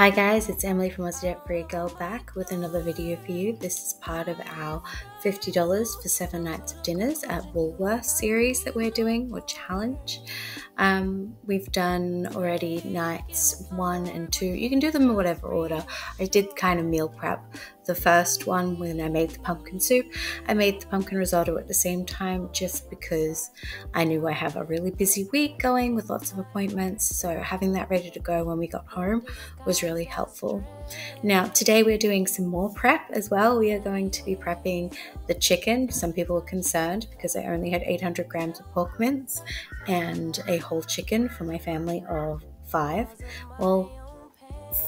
Hi guys, it's Emily from Aussie Debt Free Girl back with another video for you. This is part of our $50 for seven nights of dinners at Woolworths series that we're doing or challenge. Um, we've done already nights one and two. You can do them in whatever order. I did kind of meal prep. The first one when I made the pumpkin soup, I made the pumpkin risotto at the same time just because I knew I have a really busy week going with lots of appointments. So having that ready to go when we got home was really helpful. Now, today we're doing some more prep as well. We are going to be prepping the chicken. Some people were concerned because I only had 800 grams of pork mince and a whole chicken for my family of five. Well,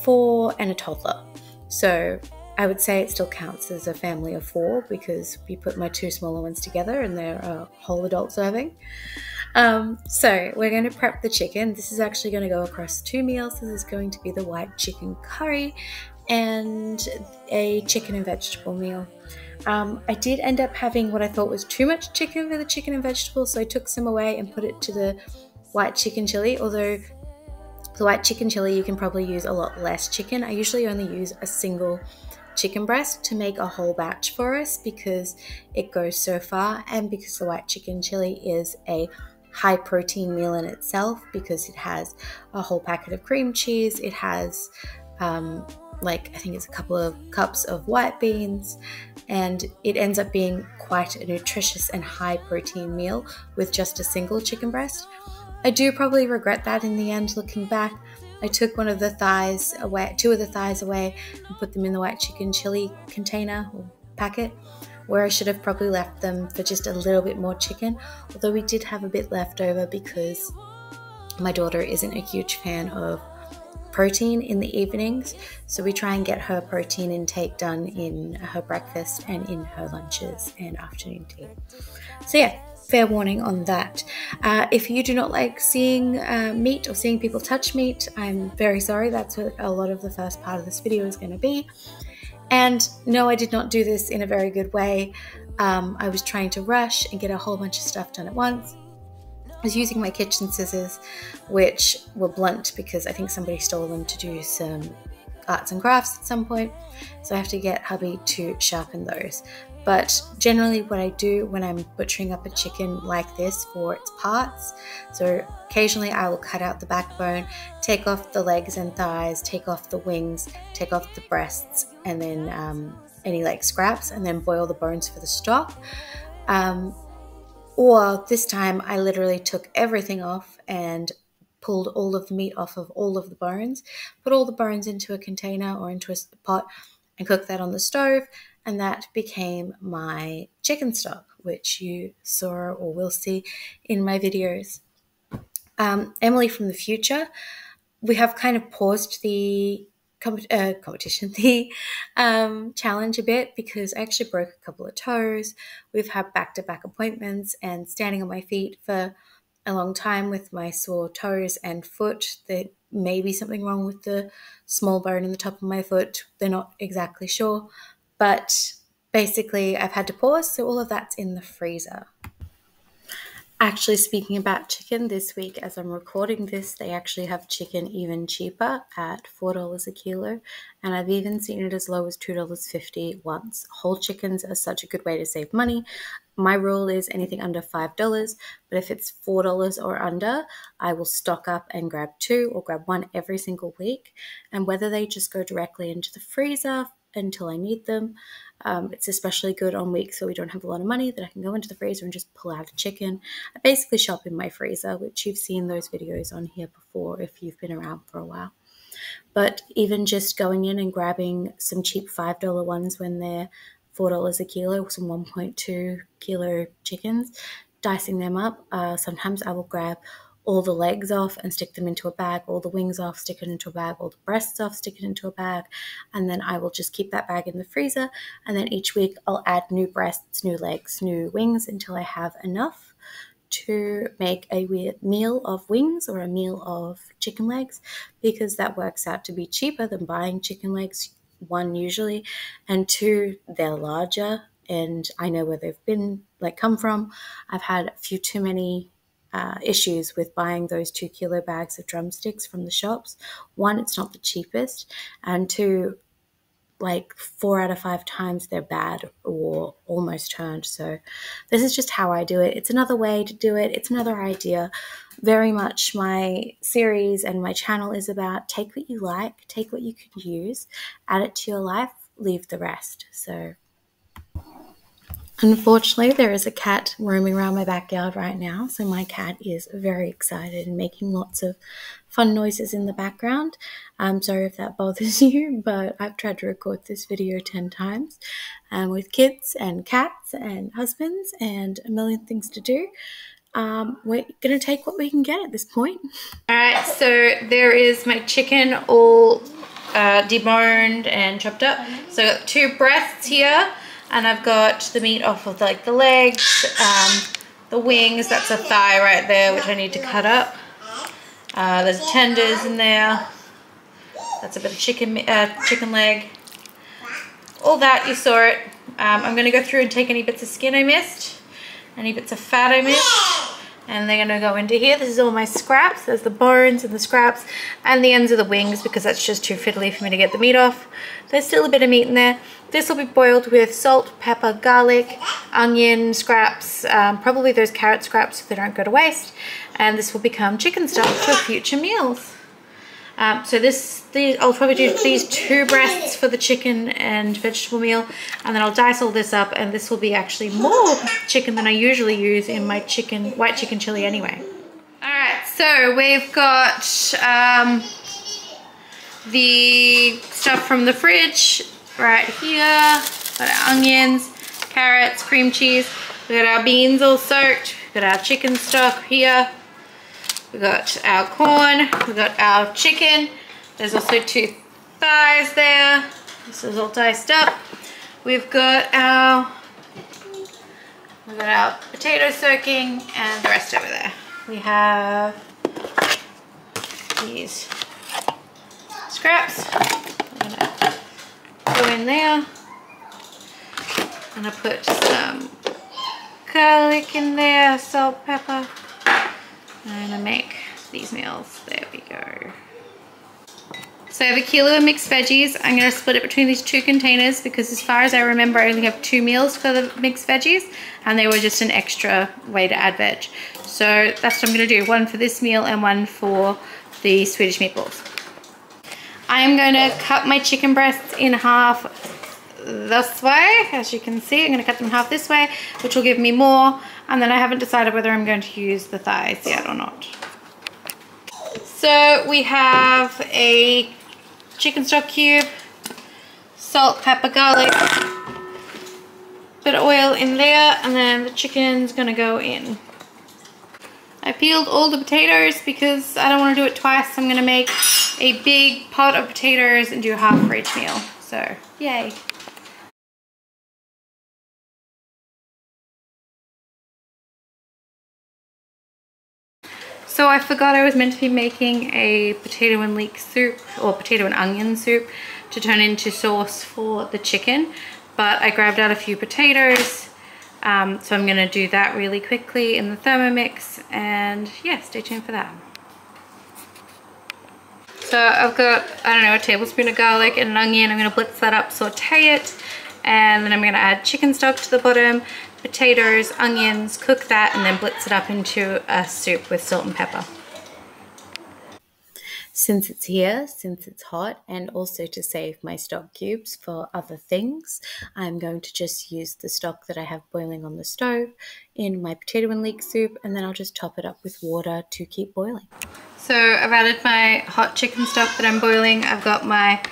four and a toddler. So I would say it still counts as a family of four because we put my two smaller ones together and they're a whole adult serving. Um, so we're going to prep the chicken. This is actually going to go across two meals. This is going to be the white chicken curry and a chicken and vegetable meal. Um, I did end up having what I thought was too much chicken for the chicken and vegetables, so I took some away and put it to the white chicken chili. Although the white chicken chili, you can probably use a lot less chicken. I usually only use a single chicken breast to make a whole batch for us because it goes so far, and because the white chicken chili is a high protein meal in itself because it has a whole packet of cream cheese, it has um, like I think it's a couple of cups of white beans, and it ends up being quite a nutritious and high protein meal with just a single chicken breast. I do probably regret that in the end looking back. I took one of the thighs away, two of the thighs away, and put them in the white chicken chili container or packet, where I should have probably left them for just a little bit more chicken. Although we did have a bit left over because my daughter isn't a huge fan of protein in the evenings. So we try and get her protein intake done in her breakfast and in her lunches and afternoon tea. So, yeah, fair warning on that. Uh, if you do not like seeing uh, meat or seeing people touch meat, I'm very sorry. That's what a lot of the first part of this video is going to be. And no, I did not do this in a very good way. Um, I was trying to rush and get a whole bunch of stuff done at once. I was using my kitchen scissors, which were blunt because I think somebody stole them to do some arts and crafts at some point. So I have to get hubby to sharpen those. But generally, what I do when I'm butchering up a chicken like this for its parts, so occasionally I will cut out the backbone, take off the legs and thighs, take off the wings, take off the breasts, and then um, any like scraps, and then boil the bones for the stock. Um, or this time I literally took everything off and pulled all of the meat off of all of the bones, put all the bones into a container or into a pot and cooked that on the stove. And that became my chicken stock, which you saw or will see in my videos. Um, Emily from the future, we have kind of paused the com- uh, competition, the um, challenge a bit because I actually broke a couple of toes. We've had back to back appointments and standing on my feet for a long time with my sore toes and foot. There may be something wrong with the small bone in the top of my foot. They're not exactly sure, but basically, I've had to pause, so all of that's in the freezer. Actually, speaking about chicken, this week as I'm recording this, they actually have chicken even cheaper at $4 a kilo, and I've even seen it as low as $2.50 once. Whole chickens are such a good way to save money. My rule is anything under $5, but if it's $4 or under, I will stock up and grab two or grab one every single week. And whether they just go directly into the freezer until I need them. Um, it's especially good on weeks where we don't have a lot of money that I can go into the freezer and just pull out a chicken. I basically shop in my freezer, which you've seen those videos on here before if you've been around for a while. But even just going in and grabbing some cheap $5 ones when they're $4 a kilo, some 1.2 kilo chickens, dicing them up. Uh, sometimes I will grab all the legs off and stick them into a bag, all the wings off, stick it into a bag, all the breasts off, stick it into a bag, and then I will just keep that bag in the freezer. And then each week I'll add new breasts, new legs, new wings until I have enough to make a meal of wings or a meal of chicken legs because that works out to be cheaper than buying chicken legs. One, usually, and two, they're larger and I know where they've been like come from. I've had a few too many uh, issues with buying those two kilo bags of drumsticks from the shops. One, it's not the cheapest, and two, like four out of five times they're bad or almost turned. So, this is just how I do it. It's another way to do it, it's another idea. Very much my series and my channel is about take what you like, take what you can use, add it to your life, leave the rest. So, Unfortunately, there is a cat roaming around my backyard right now, so my cat is very excited and making lots of fun noises in the background. I'm sorry if that bothers you, but I've tried to record this video 10 times um, with kids and cats and husbands and a million things to do. Um, we're going to take what we can get at this point. All right, so there is my chicken all uh, deboned and chopped up. So I got two breasts here and I've got the meat off of like the legs, um, the wings, that's a thigh right there which I need to cut up. Uh, there's tenders in there. That's a bit of chicken, uh, chicken leg. All that, you saw it. Um, I'm going to go through and take any bits of skin I missed, any bits of fat I missed, and they're going to go into here. This is all my scraps. There's the bones and the scraps and the ends of the wings because that's just too fiddly for me to get the meat off. There's still a bit of meat in there. This will be boiled with salt, pepper, garlic, onion scraps, um, probably those carrot scraps if they don't go to waste. And this will become chicken stock for future meals. Um, so this, these, I'll probably do these two breasts for the chicken and vegetable meal, and then I'll dice all this up, and this will be actually more chicken than I usually use in my chicken, white chicken chili anyway. All right, so we've got um, the stuff from the fridge right here. Got our onions, carrots, cream cheese. We got our beans all soaked. We got our chicken stock here. We got our corn. We got our chicken. There's also two thighs there. This is all diced up. We've got our we've got our potato soaking and the rest over there. We have these scraps. Go in there. And I put some garlic in there, salt, pepper. And I make these meals. There we go. So I have a kilo of mixed veggies. I'm going to split it between these two containers because as far as I remember, I only have two meals for the mixed veggies and they were just an extra way to add veg. So that's what I'm going to do. One for this meal and one for the Swedish meatballs. I am going to cut my chicken breasts in half this way. As you can see, I'm going to cut them half this way, which will give me more. And then I haven't decided whether I'm going to use the thighs yet or not. So we have a chicken stock cube, salt, pepper, garlic, bit of oil in there, and then the chicken's gonna go in. I peeled all the potatoes because I don't want to do it twice. I'm gonna make a big pot of potatoes and do half for each meal. So, yay. So I forgot I was meant to be making a potato and leek soup or potato and onion soup to turn into sauce for the chicken. But I grabbed out a few potatoes. Um, so I'm gonna do that really quickly in the Thermomix and yeah, stay tuned for that. So I've got, I don't know, a tablespoon of garlic and an onion. I'm gonna blitz that up, saute it, and then I'm gonna add chicken stock to the bottom, potatoes, onions, cook that, and then blitz it up into a soup with salt and pepper. Since it's here, since it's hot, and also to save my stock cubes for other things, I'm going to just use the stock that I have boiling on the stove in my potato and leek soup, and then I'll just top it up with water to keep boiling. So I've added my hot chicken stock that I'm boiling. I've got my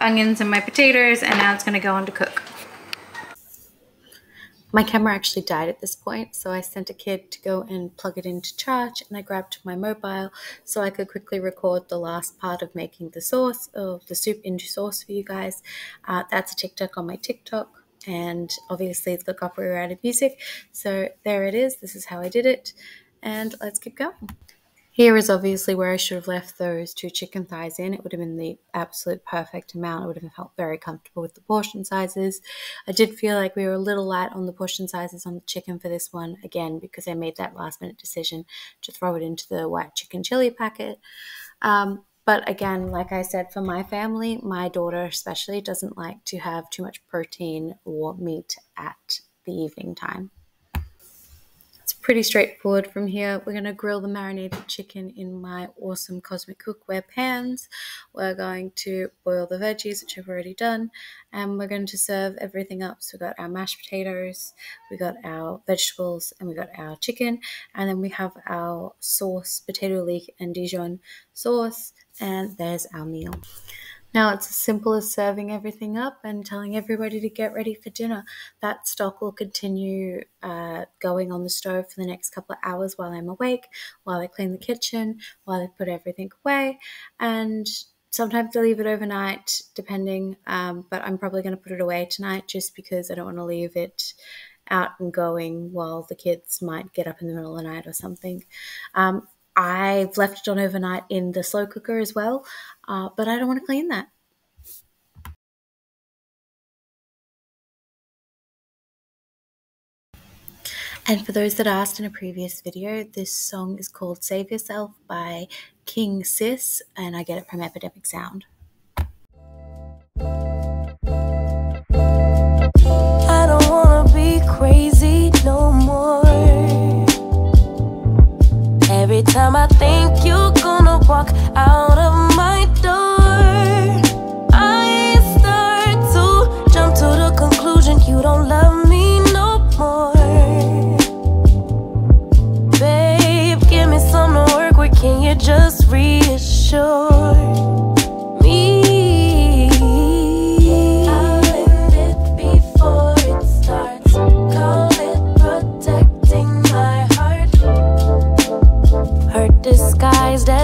onions and my potatoes, and now it's going to go on to cook. My camera actually died at this point, so I sent a kid to go and plug it into charge, and I grabbed my mobile so I could quickly record the last part of making the sauce, of the soup into sauce for you guys. Uh, that's a TikTok on my TikTok, and obviously it's got copyrighted music, so there it is. This is how I did it, and let's keep going. Here is obviously where I should have left those two chicken thighs in. It would have been the absolute perfect amount. I would have felt very comfortable with the portion sizes. I did feel like we were a little light on the portion sizes on the chicken for this one, again, because I made that last minute decision to throw it into the white chicken chili packet. Um, but again, like I said, for my family, my daughter especially doesn't like to have too much protein or meat at the evening time pretty straightforward from here. We're going to grill the marinated chicken in my awesome Cosmic Cookware pans. We're going to boil the veggies, which I've already done, and we're going to serve everything up. So we've got our mashed potatoes, we got our vegetables, and we got our chicken, and then we have our sauce, potato leek and Dijon sauce, and there's our meal. Now it's as simple as serving everything up and telling everybody to get ready for dinner. That stock will continue uh, going on the stove for the next couple of hours while I'm awake, while I clean the kitchen, while I put everything away. And sometimes I leave it overnight, depending, um, but I'm probably going to put it away tonight just because I don't want to leave it out and going while the kids might get up in the middle of the night or something. Um, I've left it on overnight in the slow cooker as well, uh, but I don't want to clean that. And for those that asked in a previous video, this song is called Save Yourself by King Sis, and I get it from Epidemic Sound. I don't wanna be crazy Every time I think you're gonna walk out of my door, I start to jump to the conclusion you don't love me no more. Babe, give me some to work with, can you just reassure?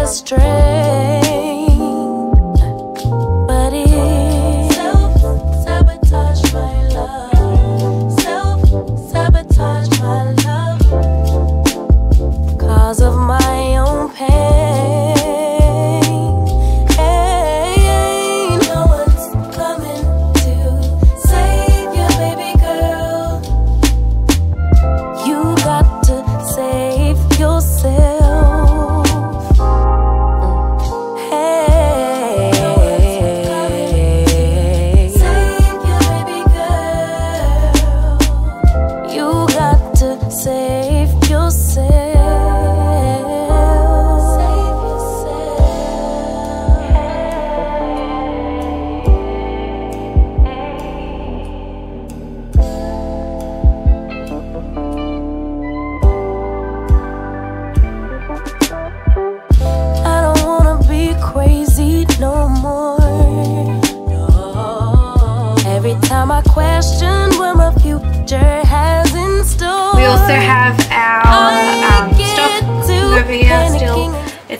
Strength.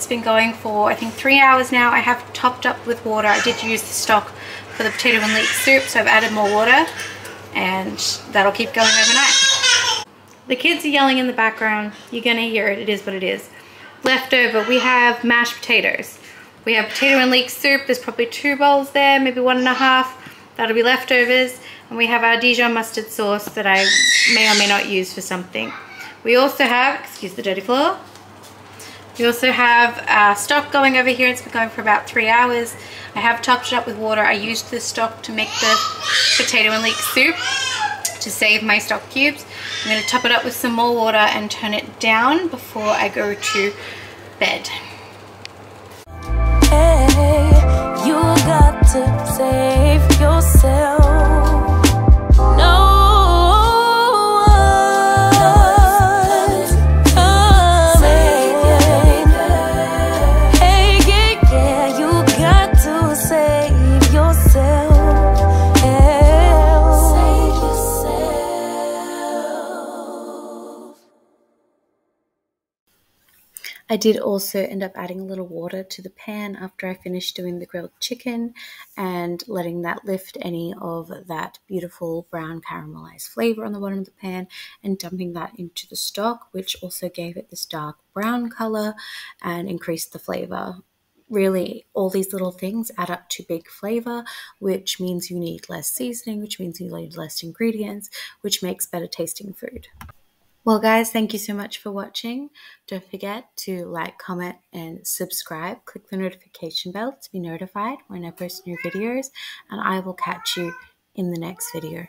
It's been going for I think three hours now. I have topped up with water. I did use the stock for the potato and leek soup so I've added more water and that'll keep going overnight. The kids are yelling in the background. You're gonna hear it, it is what it is. Leftover, we have mashed potatoes. We have potato and leek soup. There's probably two bowls there, maybe one and a half. That'll be leftovers. And we have our Dijon mustard sauce that I may or may not use for something. We also have, excuse the dirty floor, we also have uh, stock going over here. It's been going for about three hours. I have topped it up with water. I used the stock to make the potato and leek soup to save my stock cubes. I'm going to top it up with some more water and turn it down before I go to bed. Hey, you got to save yourself. I did also end up adding a little water to the pan after I finished doing the grilled chicken and letting that lift any of that beautiful brown caramelized flavor on the bottom of the pan and dumping that into the stock, which also gave it this dark brown color and increased the flavor. Really, all these little things add up to big flavor, which means you need less seasoning, which means you need less ingredients, which makes better tasting food. Well, guys, thank you so much for watching. Don't forget to like, comment, and subscribe. Click the notification bell to be notified when I post new videos, and I will catch you in the next video.